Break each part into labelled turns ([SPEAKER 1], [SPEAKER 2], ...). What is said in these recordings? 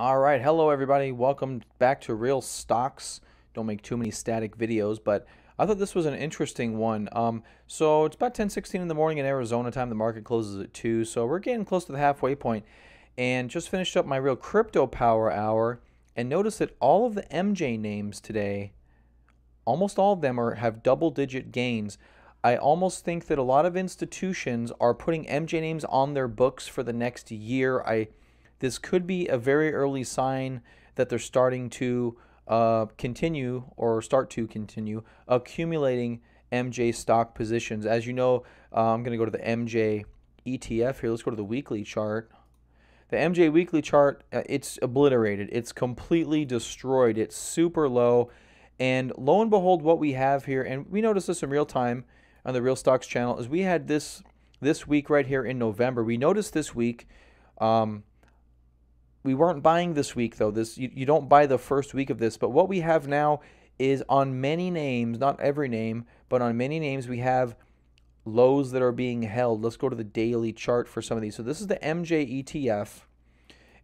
[SPEAKER 1] All right, hello everybody. Welcome back to Real Stocks. Don't make too many static videos, but I thought this was an interesting one. Um, so it's about 10:16 in the morning in Arizona time. The market closes at two, so we're getting close to the halfway point. And just finished up my Real Crypto Power Hour, and notice that all of the MJ names today, almost all of them are have double-digit gains. I almost think that a lot of institutions are putting MJ names on their books for the next year. I this could be a very early sign that they're starting to uh, continue or start to continue accumulating MJ stock positions. As you know, uh, I'm going to go to the MJ ETF here. Let's go to the weekly chart. The MJ weekly chart, uh, it's obliterated. It's completely destroyed. It's super low. And lo and behold, what we have here, and we noticed this in real time on the Real Stocks channel, is we had this this week right here in November. We noticed this week um, we weren't buying this week though. This you, you don't buy the first week of this, but what we have now is on many names, not every name, but on many names we have lows that are being held. Let's go to the daily chart for some of these. So this is the MJ ETF.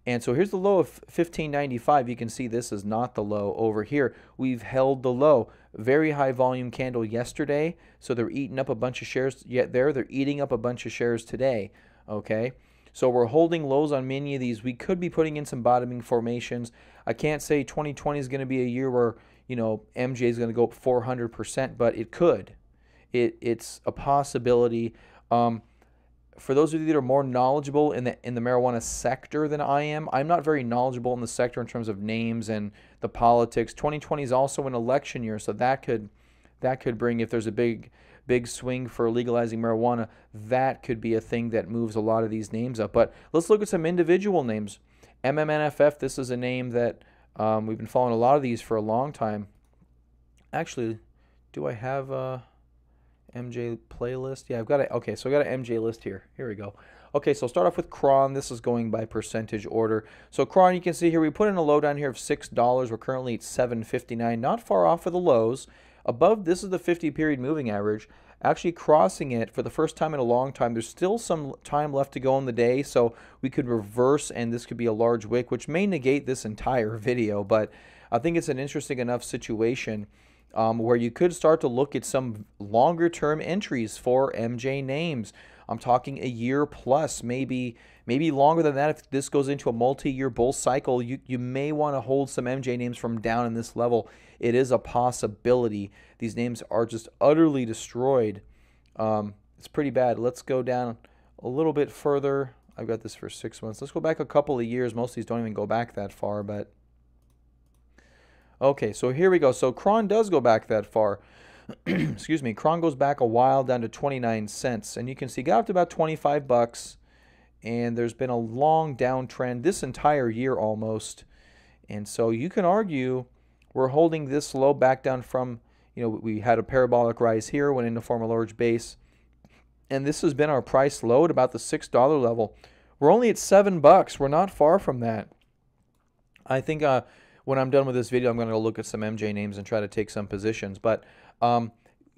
[SPEAKER 1] And so here's the low of 1595. You can see this is not the low over here. We've held the low. Very high volume candle yesterday. So they're eating up a bunch of shares yet there. They're eating up a bunch of shares today. Okay. So we're holding lows on many of these. We could be putting in some bottoming formations. I can't say 2020 is going to be a year where, you know, MJ is going to go up 400%, but it could. It, it's a possibility. Um, for those of you that are more knowledgeable in the in the marijuana sector than I am, I'm not very knowledgeable in the sector in terms of names and the politics. 2020 is also an election year, so that could that could bring if there's a big big swing for legalizing marijuana, that could be a thing that moves a lot of these names up. But let's look at some individual names. MMNFF, this is a name that um, we've been following a lot of these for a long time. Actually, do I have a MJ playlist? Yeah, I've got it. okay, so I got an MJ list here. Here we go. Okay, so start off with Cron. This is going by percentage order. So Cron, you can see here, we put in a low down here of $6. We're currently at 7.59, not far off of the lows. Above, this is the 50 period moving average. Actually crossing it for the first time in a long time. There's still some time left to go in the day, so we could reverse and this could be a large wick, which may negate this entire video, but I think it's an interesting enough situation um, where you could start to look at some longer term entries for MJ names. I'm talking a year plus, maybe maybe longer than that. If this goes into a multi-year bull cycle, you, you may want to hold some MJ names from down in this level. It is a possibility. These names are just utterly destroyed. Um, it's pretty bad. Let's go down a little bit further. I've got this for six months. Let's go back a couple of years. Most of these don't even go back that far, but okay. So here we go. So Cron does go back that far. excuse me, Cron goes back a while down to 29 cents. And you can see got up to about 25 bucks. And there's been a long downtrend this entire year almost. And so you can argue we're holding this low back down from, you know, we had a parabolic rise here, went into form a large base. And this has been our price low at about the $6 level. We're only at 7 bucks. We're not far from that. I think uh, when I'm done with this video, I'm going to look at some MJ names and try to take some positions. But um,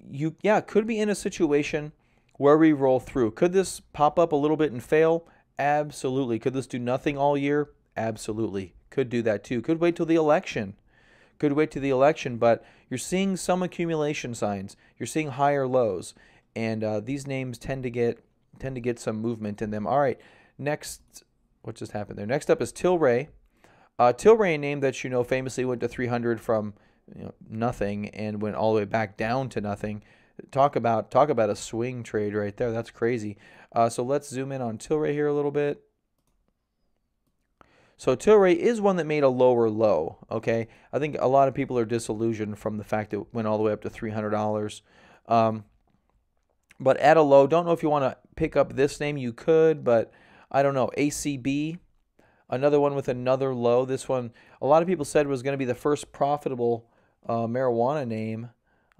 [SPEAKER 1] you, yeah, could be in a situation where we roll through. Could this pop up a little bit and fail? Absolutely. Could this do nothing all year? Absolutely. Could do that too. Could wait till the election. Could wait till the election, but you're seeing some accumulation signs. You're seeing higher lows, and uh, these names tend to get tend to get some movement in them. All right, next, what just happened there? Next up is Tilray. Uh, Tilray, a name that you know famously went to 300 from you know, nothing and went all the way back down to nothing. Talk about talk about a swing trade right there. That's crazy. Uh, so let's zoom in on Tilray here a little bit. So Tilray is one that made a lower low. Okay, I think a lot of people are disillusioned from the fact that it went all the way up to three hundred dollars. Um, but at a low, don't know if you want to pick up this name. You could, but I don't know. ACB, another one with another low. This one, a lot of people said was going to be the first profitable uh, marijuana name.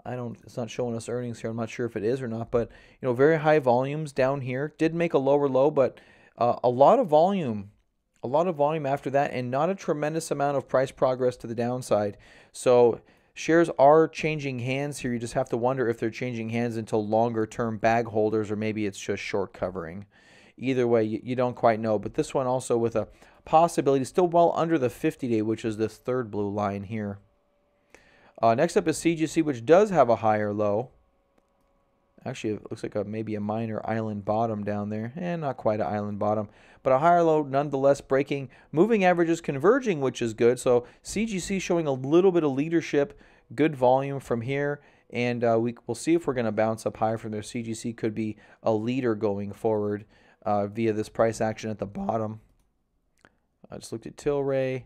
[SPEAKER 1] I don't. It's not showing us earnings here. I'm not sure if it is or not. But you know, very high volumes down here. Did make a lower low, but uh, a lot of volume, a lot of volume after that, and not a tremendous amount of price progress to the downside. So shares are changing hands here. You just have to wonder if they're changing hands into longer term bag holders, or maybe it's just short covering. either way, you, you don't quite know. But this one also with a possibility still well under the 50 day, which is this third blue line here. Uh, next up is CGC, which does have a higher low. Actually, it looks like a maybe a minor island bottom down there. And eh, not quite an island bottom, but a higher low nonetheless breaking. Moving averages converging, which is good. So CGC showing a little bit of leadership, good volume from here. And uh, we, we'll see if we're going to bounce up higher from there. CGC could be a leader going forward uh, via this price action at the bottom. I just looked at Tilray.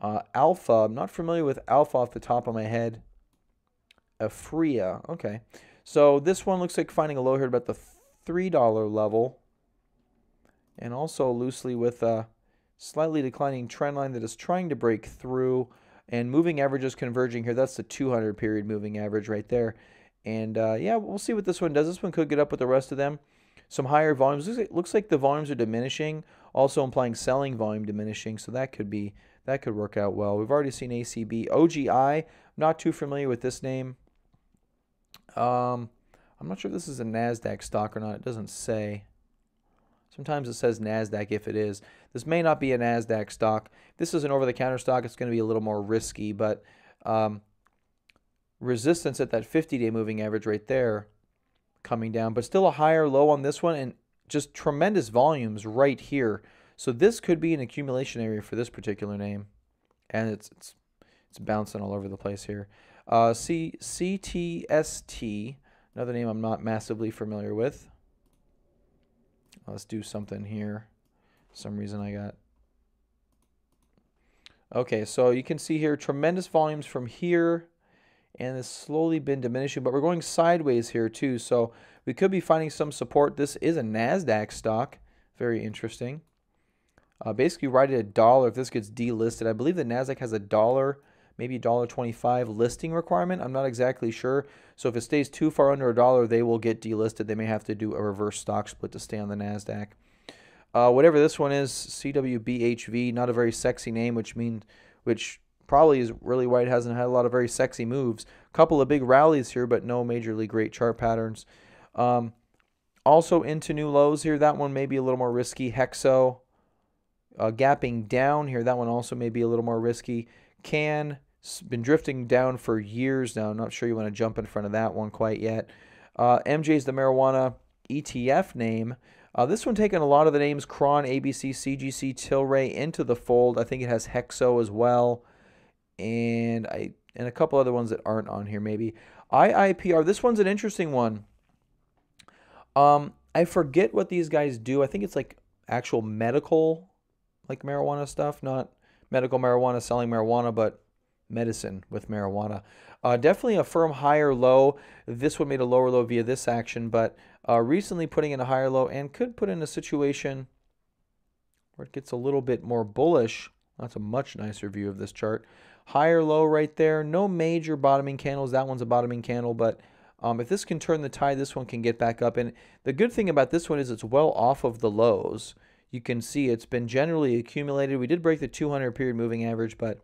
[SPEAKER 1] Uh, Alpha, I'm not familiar with Alpha off the top of my head. Aphria, okay. So this one looks like finding a low here at about the $3 level. And also loosely with a slightly declining trend line that is trying to break through. And moving averages converging here. That's the 200 period moving average right there. And uh, yeah, we'll see what this one does. This one could get up with the rest of them. Some higher volumes. Looks like, looks like the volumes are diminishing, also implying selling volume diminishing. So that could be that could work out well. We've already seen ACB. OGI, not too familiar with this name. Um, I'm not sure if this is a NASDAQ stock or not. It doesn't say. Sometimes it says NASDAQ if it is. This may not be a NASDAQ stock. This is an over the counter stock. It's going to be a little more risky, but um, resistance at that 50 day moving average right there coming down, but still a higher low on this one and just tremendous volumes right here. So this could be an accumulation area for this particular name, and it's it's it's bouncing all over the place here. Uh, C CTST, another name I'm not massively familiar with. Let's do something here. some reason I got. Okay, so you can see here tremendous volumes from here, and it's slowly been diminishing, but we're going sideways here too. So we could be finding some support. This is a NASDAQ stock. Very interesting. Uh, basically, right at a dollar if this gets delisted. I believe the Nasdaq has a dollar, maybe a dollar twenty-five listing requirement. I'm not exactly sure. So if it stays too far under a dollar, they will get delisted. They may have to do a reverse stock split to stay on the Nasdaq. Uh, whatever this one is, CWBHV, not a very sexy name, which means which probably is really why it hasn't had a lot of very sexy moves. A couple of big rallies here, but no majorly great chart patterns. Um, also into new lows here. That one may be a little more risky. Hexo uh, gapping down here. That one also may be a little more risky. Can been drifting down for years now. I'm not sure you want to jump in front of that one quite yet. Uh, MJ's the marijuana ETF name. Uh, this one taking a lot of the names Cron, ABC, CGC, Tilray into the fold. I think it has Hexo as well, and I and a couple other ones that aren't on here maybe. IIPR. This one's an interesting one. Um, I forget what these guys do. I think it's like actual medical like marijuana stuff, not medical marijuana selling marijuana, but medicine with marijuana. Uh, definitely a firm higher low. This one made a lower low via this action, but uh, recently putting in a higher low and could put in a situation where it gets a little bit more bullish. That's a much nicer view of this chart. Higher low right there. No major bottoming candles. That one's a bottoming candle, but um, if this can turn the tide, this one can get back up. And the good thing about this one is it's well off of the lows you can see it's been generally accumulated. We did break the 200 period moving average, but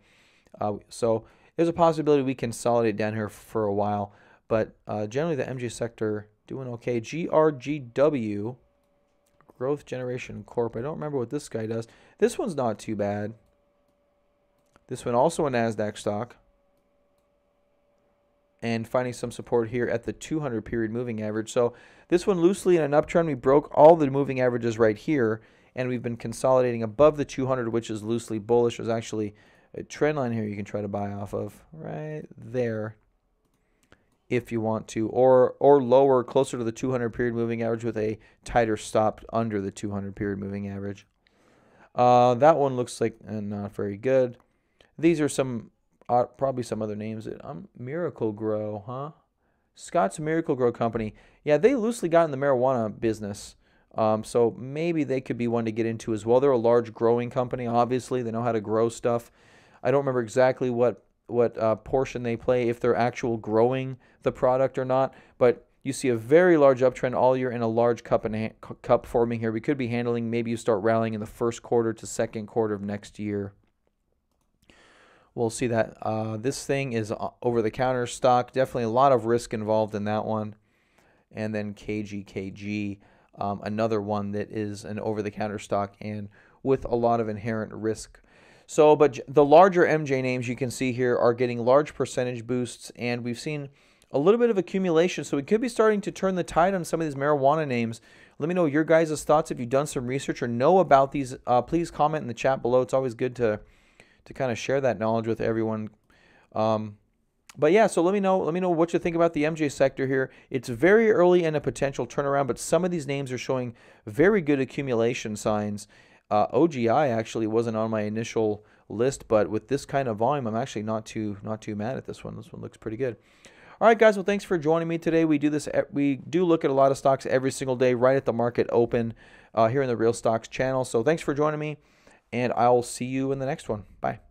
[SPEAKER 1] uh, so there's a possibility we consolidate down here for a while. But uh, generally, the MJ sector doing okay. GRGW, Growth Generation Corp. I don't remember what this guy does. This one's not too bad. This one also a NASDAQ stock. And finding some support here at the 200 period moving average. So this one loosely in an uptrend. We broke all the moving averages right here and we've been consolidating above the 200, which is loosely bullish. There's actually a trend line here you can try to buy off of right there if you want to, or or lower, closer to the 200 period moving average with a tighter stop under the 200 period moving average. Uh, that one looks like uh, not very good. These are some, uh, probably some other names. That, um, Miracle-Gro, huh? Scotts Miracle-Gro Company. Yeah, they loosely got in the marijuana business. Um, so maybe they could be one to get into as well. They're a large growing company, obviously. They know how to grow stuff. I don't remember exactly what what uh, portion they play, if they're actual growing the product or not. But you see a very large uptrend all year and a large cup and cup forming here. We could be handling. Maybe you start rallying in the first quarter to second quarter of next year. We'll see that. Uh, this thing is uh, over the counter stock. Definitely a lot of risk involved in that one. And then KGKG. Um, another one that is an over-the-counter stock and with a lot of inherent risk. So, but the larger MJ names you can see here are getting large percentage boosts, and we've seen a little bit of accumulation. So we could be starting to turn the tide on some of these marijuana names. Let me know your guys' thoughts if you've done some research or know about these. Uh, please comment in the chat below. It's always good to to kind of share that knowledge with everyone. Um, but yeah, so let me know. Let me know what you think about the MJ sector here. It's very early in a potential turnaround, but some of these names are showing very good accumulation signs. Uh, OGI actually wasn't on my initial list, but with this kind of volume, I'm actually not too not too mad at this one. This one looks pretty good. All right, guys. Well, thanks for joining me today. We do this. We do look at a lot of stocks every single day, right at the market open, uh, here in the Real Stocks channel. So thanks for joining me, and I'll see you in the next one. Bye.